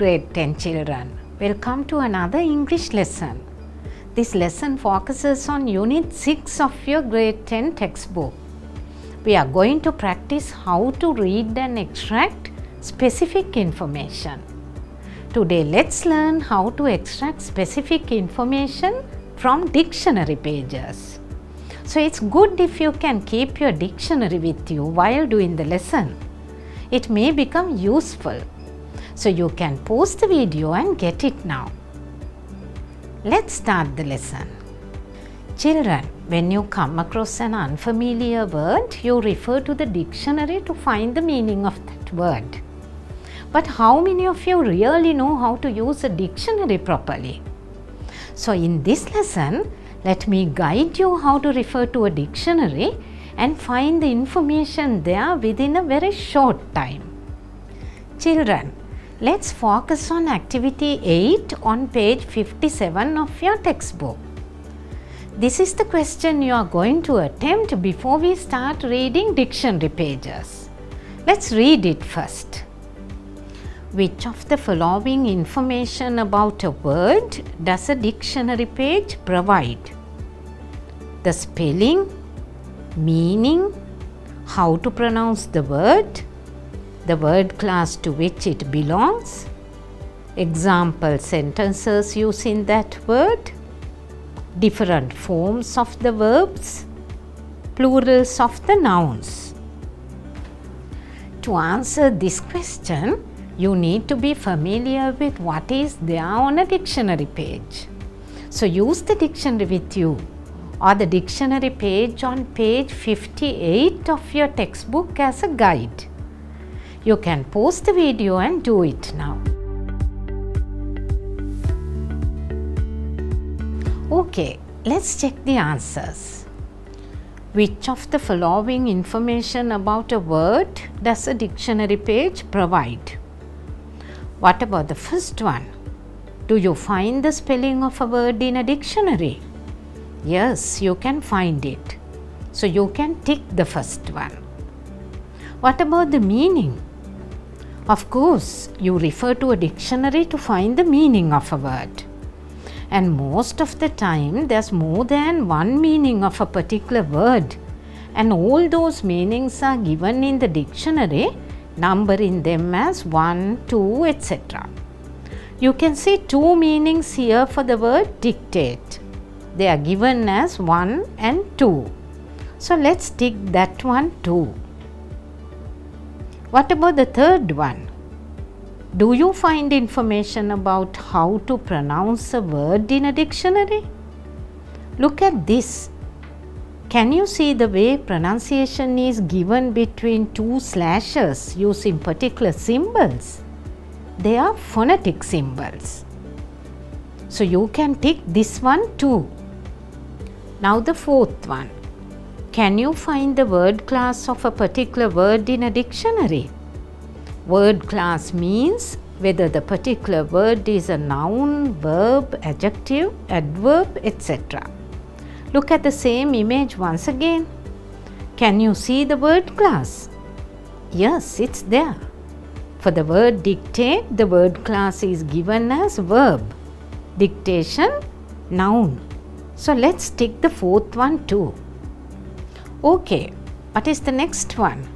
grade 10 children. Welcome to another English lesson. This lesson focuses on unit 6 of your grade 10 textbook. We are going to practice how to read and extract specific information. Today let's learn how to extract specific information from dictionary pages. So it's good if you can keep your dictionary with you while doing the lesson. It may become useful. So you can pause the video and get it now. Let's start the lesson. Children, when you come across an unfamiliar word, you refer to the dictionary to find the meaning of that word. But how many of you really know how to use a dictionary properly? So in this lesson, let me guide you how to refer to a dictionary and find the information there within a very short time. Children, let's focus on activity 8 on page 57 of your textbook. This is the question you are going to attempt before we start reading dictionary pages. Let's read it first. Which of the following information about a word does a dictionary page provide? The spelling, meaning, how to pronounce the word, the word class to which it belongs, example sentences using that word, different forms of the verbs, plurals of the nouns. To answer this question, you need to be familiar with what is there on a dictionary page. So use the dictionary with you or the dictionary page on page 58 of your textbook as a guide. You can pause the video and do it now. Okay, let's check the answers. Which of the following information about a word does a dictionary page provide? What about the first one? Do you find the spelling of a word in a dictionary? Yes, you can find it. So you can tick the first one. What about the meaning? Of course, you refer to a dictionary to find the meaning of a word. And most of the time, there's more than one meaning of a particular word. And all those meanings are given in the dictionary, numbering them as 1, 2, etc. You can see two meanings here for the word dictate. They are given as 1 and 2. So let's tick that one too. What about the third one? Do you find information about how to pronounce a word in a dictionary? Look at this. Can you see the way pronunciation is given between two slashes using particular symbols? They are phonetic symbols. So you can tick this one too. Now the fourth one. Can you find the word class of a particular word in a dictionary? Word class means whether the particular word is a noun, verb, adjective, adverb, etc. Look at the same image once again. Can you see the word class? Yes, it's there. For the word dictate, the word class is given as verb. Dictation, noun. So let's tick the fourth one too. Okay, what is the next one?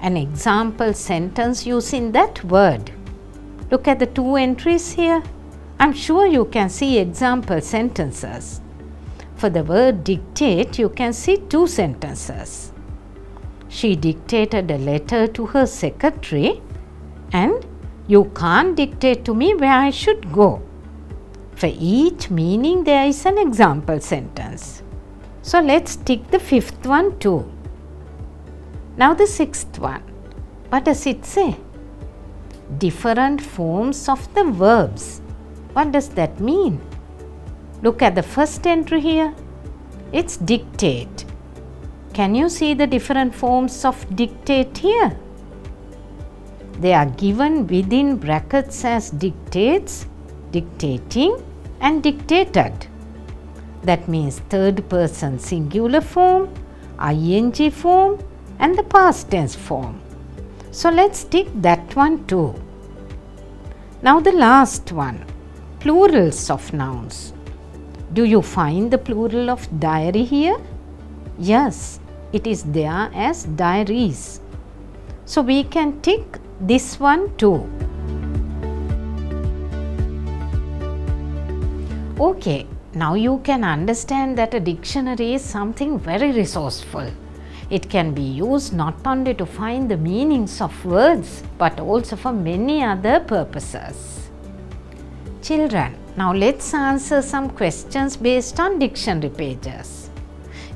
An example sentence using that word. Look at the two entries here. I'm sure you can see example sentences. For the word dictate, you can see two sentences. She dictated a letter to her secretary and you can't dictate to me where I should go. For each meaning, there is an example sentence. So let's tick the fifth one too. Now the sixth one. What does it say? Different forms of the verbs. What does that mean? Look at the first entry here. It's dictate. Can you see the different forms of dictate here? They are given within brackets as dictates, dictating and dictated. That means third person singular form, ing form and the past tense form. So let's tick that one too. Now the last one, plurals of nouns. Do you find the plural of diary here? Yes, it is there as diaries. So we can tick this one too. Okay, now you can understand that a dictionary is something very resourceful. It can be used not only to find the meanings of words but also for many other purposes. Children, now let's answer some questions based on dictionary pages.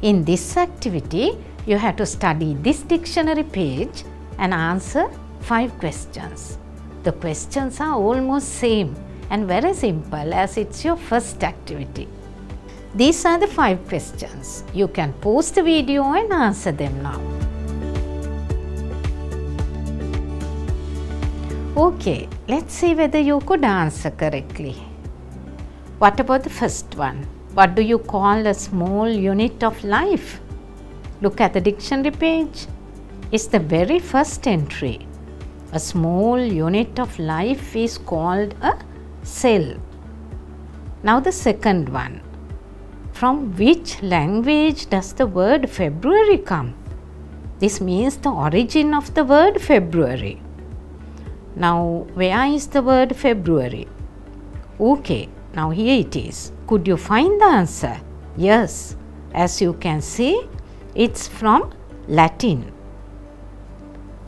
In this activity, you have to study this dictionary page and answer 5 questions. The questions are almost same and very simple as it's your first activity. These are the 5 questions. You can pause the video and answer them now. Okay, let's see whether you could answer correctly. What about the first one? What do you call a small unit of life? Look at the dictionary page. It's the very first entry. A small unit of life is called a cell. Now the second one. From which language does the word February come? This means the origin of the word February. Now, where is the word February? Okay, now here it is. Could you find the answer? Yes, as you can see, it's from Latin.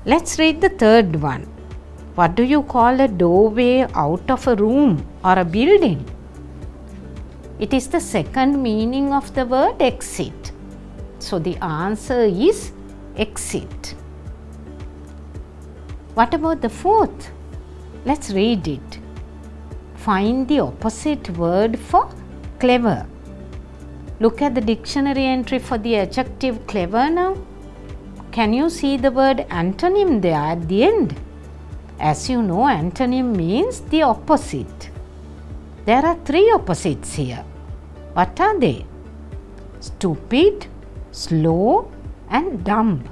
Let's read the third one. What do you call a doorway out of a room or a building? It is the second meaning of the word exit. So the answer is exit. What about the fourth? Let's read it. Find the opposite word for clever. Look at the dictionary entry for the adjective clever now. Can you see the word antonym there at the end? As you know, antonym means the opposite. There are three opposites here. What are they? Stupid, slow, and dumb.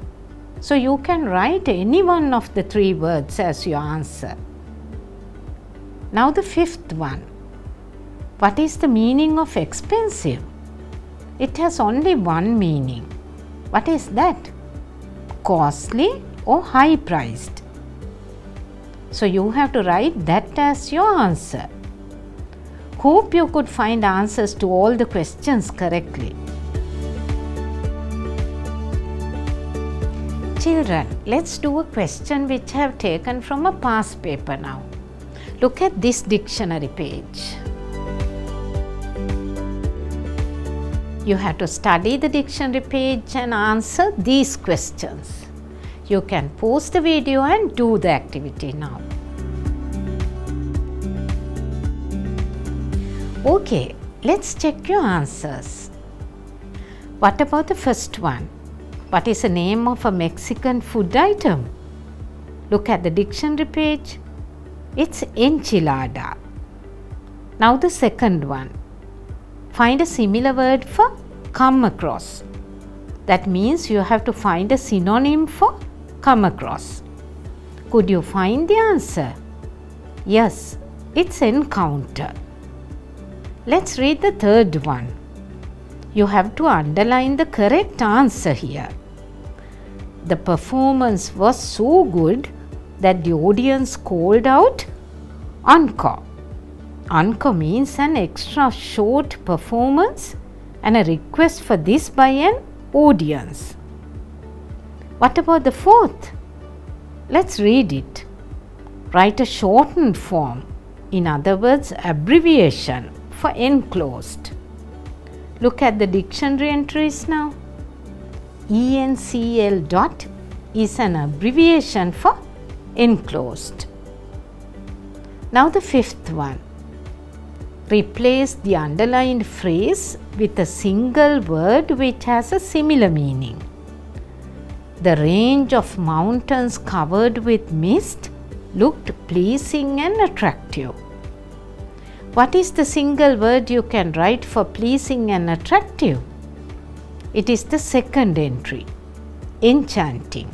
So you can write any one of the three words as your answer. Now the fifth one. What is the meaning of expensive? It has only one meaning. What is that? Costly or high priced. So you have to write that as your answer. Hope you could find answers to all the questions correctly. Children, let's do a question which I have taken from a past paper now. Look at this dictionary page. You have to study the dictionary page and answer these questions. You can pause the video and do the activity now. Okay, let's check your answers. What about the first one? What is the name of a Mexican food item? Look at the dictionary page. It's enchilada. Now the second one. Find a similar word for come across. That means you have to find a synonym for come across. Could you find the answer? Yes, it's encounter. Let's read the third one. You have to underline the correct answer here. The performance was so good that the audience called out encore. Encore means an extra short performance and a request for this by an audience. What about the fourth? Let's read it. Write a shortened form, in other words, abbreviation for enclosed. Look at the dictionary entries now. ENCL dot is an abbreviation for enclosed. Now the fifth one. Replace the underlined phrase with a single word which has a similar meaning. The range of mountains covered with mist looked pleasing and attractive. What is the single word you can write for pleasing and attractive? It is the second entry, enchanting.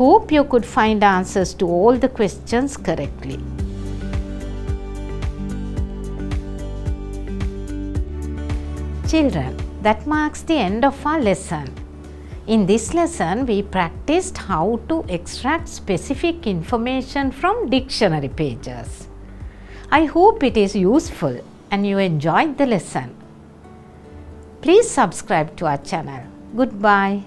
hope you could find answers to all the questions correctly. Children, that marks the end of our lesson. In this lesson, we practiced how to extract specific information from dictionary pages. I hope it is useful and you enjoyed the lesson. Please subscribe to our channel. Goodbye.